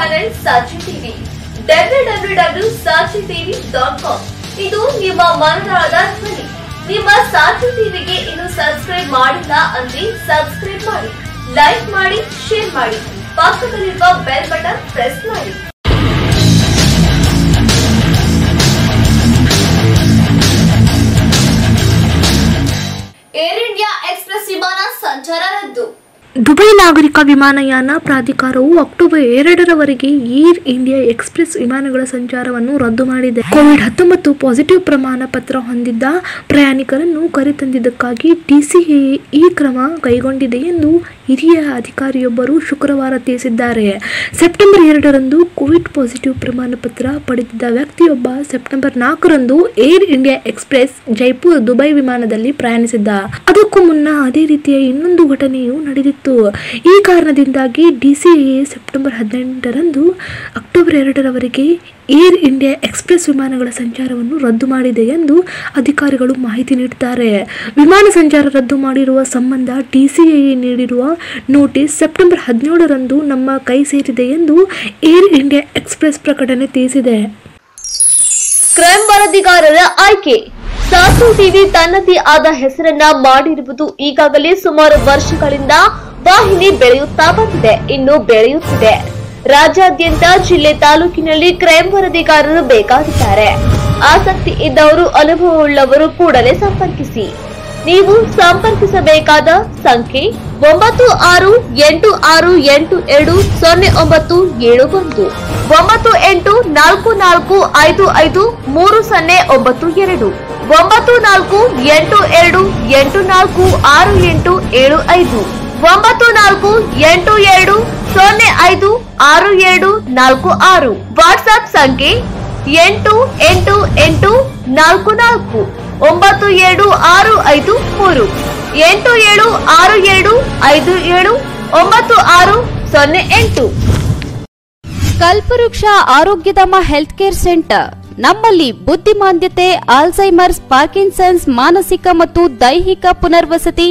Channel Sakshi TV W W W Sachi TV dot com ಇದು ನಿಮ್ಮ ಮನದಾಳದ ಧ್ವನಿ. ನಿಮ್ಮ ಸಾಕ್ಷಿ ಟಿವಿಗೆ ಇನ್ನು ಸಬ್ಸ್ಕ್ರೈಬ್ ಮಾಡಿಲ್ಲ ಅಂದ್ರೆ ಸಬ್ಸ್ಕ್ರೈಬ್ ಮಾಡಿ ಲೈಕ್ ಮಾಡಿ ಶೇರ್ ಮಾಡಿ. ಪಕ್ಕದಲ್ಲಿರುವ ಬೆಲ್ ಬಟನ್ ಪ್ರೆಸ್ ಮಾಡಿ. ಏರ್ ಇಂಡಿಯಾ ಎಕ್ಸ್ಪ್ರೆಸ್ ವಿಮಾನ ಸಂಚಾರ ರದ್ದು. ದುಬೈ ನಾಗರಿಕ ವಿಮಾನಯಾನ ಪ್ರಾಧಿಕಾರವು ಅಕ್ಟೋಬರ್ ಎರಡರವರೆಗೆ ಏರ್ ಇಂಡಿಯಾ ಎಕ್ಸ್ಪ್ರೆಸ್ ವಿಮಾನಗಳ ಸಂಚಾರವನ್ನು ರದ್ದು ಮಾಡಿದೆ. ಕೋವಿಡ್ ಹತ್ತೊಂಬತ್ತು ಪಾಸಿಟಿವ್ ಪ್ರಮಾಣ ಪತ್ರ ಹೊಂದಿದ್ದ ಪ್ರಯಾಣಿಕರನ್ನು ಕರೆತಂದಿದ್ದಕ್ಕಾಗಿ ಡಿಸಿಎ ಈ ಕ್ರಮ ಕೈಗೊಂಡಿದೆ ಎಂದು ಹಿರಿಯ ಅಧಿಕಾರಿಯೊಬ್ಬರು ಶುಕ್ರವಾರ ತಿಳಿಸಿದ್ದಾರೆ. ಸೆಪ್ಟೆಂಬರ್ ಎರಡರಂದು ಕೋವಿಡ್ ಪಾಸಿಟಿವ್ ಪ್ರಮಾಣ ಪತ್ರ ಪಡೆದಿದ್ದ ವ್ಯಕ್ತಿಯೊಬ್ಬ ಸೆಪ್ಟೆಂಬರ್ ನಾಲ್ಕರಂದು Air India Express Jaipur Dubai ವಿಮಾನದಲ್ಲಿ ಪ್ರಯಾಣಿಸಿದ್ದ. ಅದಕ್ಕೂ ಮುನ್ನ ಅದೇ ರೀತಿಯ ಇನ್ನೊಂದು ಘಟನೆಯು ನಡೆದಿತ್ತು. ಈ ಕಾರಣದಿಂದಾಗಿ ಡಿಸಿಎ ಸೆಪ್ಟೆಂಬರ್ ಹದಿನೆಂಟರಂದು ಅಕ್ಟೋಬರ್ ಎರಡರವರೆಗೆ ಏರ್ ಇಂಡಿಯಾ ಎಕ್ಸ್ಪ್ರೆಸ್ ವಿಮಾನಗಳ ಸಂಚಾರವನ್ನು ರದ್ದು ಮಾಡಿದೆ ಎಂದು ಅಧಿಕಾರಿಗಳು ಮಾಹಿತಿ ನೀಡುತ್ತಾರೆ ವಿಮಾನ ಸಂಚಾರ ರದ್ದು ಮಾಡಿರುವ ಸಂಬಂಧ ಟಿಸಿಎ ನೀಡಿರುವ ನೋಟಿಸ್ ಸೆಪ್ಟೆಂಬರ್ ಹದಿನೇಳರಂದು ನಮ್ಮ ಕೈ ಸೇರಿದೆ ಎಂದು ಏರ್ ಇಂಡಿಯಾ ಎಕ್ಸ್ಪ್ರೆಸ್ ಪ್ರಕಟಣೆ ತಿಳಿಸಿದೆ. ಕ್ರೈಮ್ ವರದಿಗಾರರ ಆಯ್ಕೆ. ಸಾಸು ಟಿವಿ ತನ್ನದೇ ಆದ ಹೆಸರನ್ನ ಮಾಡಿರುವುದು ಈಗಾಗಲೇ ಸುಮಾರು ವರ್ಷಗಳಿಂದ ವಾಹಿನಿ ಬೆಳೆಯುತ್ತಾ ಬಂದಿದೆ, ಇನ್ನು ಬೆಳೆಯುತ್ತಿದೆ. ರಾಜ್ಯಾದ್ಯಂತ ಜಿಲ್ಲೆ ತಾಲೂಕಿನಲ್ಲಿ ಕ್ರೈಂ ವರದಿಗಾರರು ಬೇಕಾಗಿದ್ದಾರೆ. ಆಸಕ್ತಿ ಇದ್ದವರು, ಅನುಭವವುಳ್ಳವರು ಕೂಡಲೇ ಸಂಪರ್ಕಿಸಿ. ನೀವು ಸಂಪರ್ಕಿಸಬೇಕಾದ ಸಂಖ್ಯೆ ಒಂಬತ್ತು ಆರು ಎಂಟು ಆರು ಎಂಟು ಎರಡು ಸೊನ್ನೆ ಒಂಬತ್ತು ಏಳು ಒಂದು, ಒಂಬತ್ತು ಎಂಟು ನಾಲ್ಕು ನಾಲ್ಕು ಐದು ಐದು ಮೂರು ಸೊನ್ನೆ ಒಂಬತ್ತು ಎರಡು, ಒಂಬತ್ತು ನಾಲ್ಕು ಎಂಟು ಎರಡು ಎಂಟು ನಾಲ್ಕು ಆರು ಎಂಟು ಏಳು ಐದು. ಒಂಬತ್ತು ನಾಲ್ಕು ಎಂಟು ಎರಡು ಸೊನ್ನೆ ಐದು ಆರು ಏಳು ನಾಲ್ಕು ಆರು. ವಾಟ್ಸ್ಆಪ್ ಸಂಖ್ಯೆ ಎಂಟು ಎಂಟು ಎಂಟು ನಾಲ್ಕು ನಾಲ್ಕು. ಒಂಬತ್ತು ಏಳು ಆರು ಐದು ಮೂರು. ಎಂಟು ಏಳು ಆರು ಏಳು ಐದು ಏಳು. ಒಂಬತ್ತು ಆರು ಸೊನ್ನೆ ಎಂಟು. ಕಲ್ಪವೃಕ್ಷ ಆರೋಗ್ಯಧಾಮ ಹೆಲ್ತ್ ಕೇರ್ ಸೆಂಟರ್. ನಮ್ಮಲ್ಲಿ ಬುದ್ಧಿಮಾಂದ್ಯತೆ, ಆಲ್ಝೈಮರ್ಸ್, ಪಾರ್ಕಿನ್ಸನ್ಸ್, ಮಾನಸಿಕ ಮತ್ತು ದೈಹಿಕ ಪುನರ್ವಸತಿ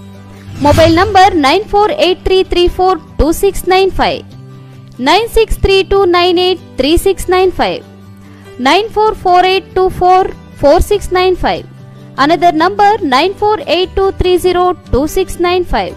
mobile number nine four eight three three four two six nine five nine six three two nine eight three six nine five nine four four eight two four four six nine five another number nine four eight two three zero two six nine five